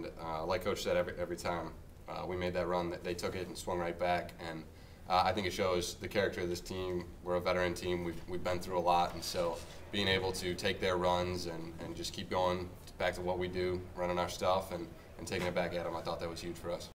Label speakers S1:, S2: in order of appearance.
S1: And uh, like Coach said, every, every time uh, we made that run, they took it and swung right back. And uh, I think it shows the character of this team. We're a veteran team. We've, we've been through a lot. And so being able to take their runs and, and just keep going back to what we do, running our stuff, and, and taking it back at them, I thought that was huge for us.